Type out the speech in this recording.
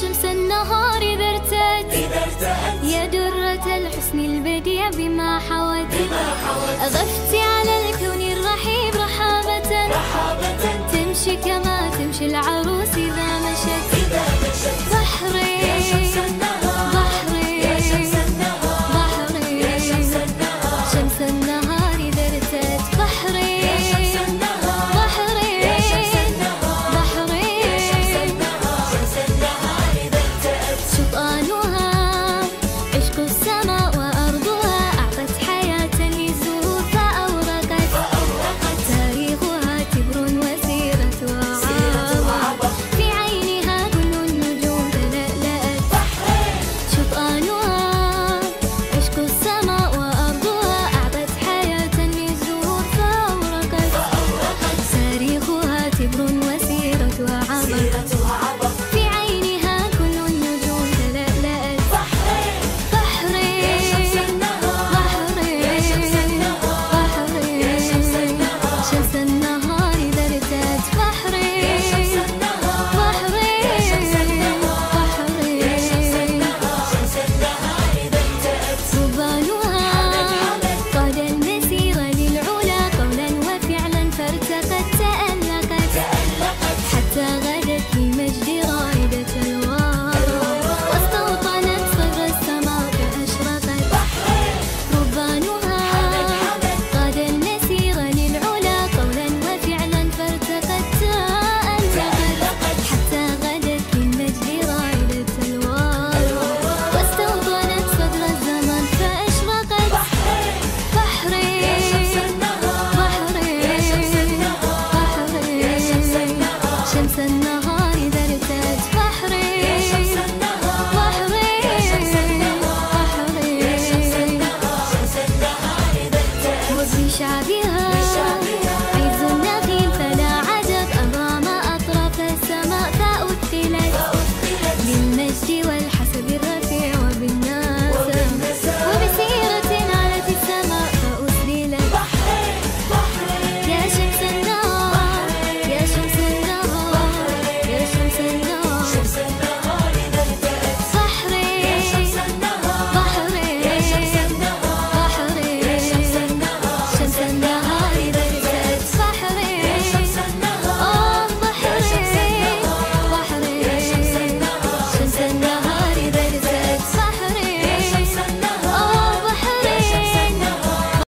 شمس النهار إذا ارتدت يا درة الحسن البديع بما حوت. أضفتي على الكون الرحيب رحابة, رحابة. تمشي كما تمشي العروس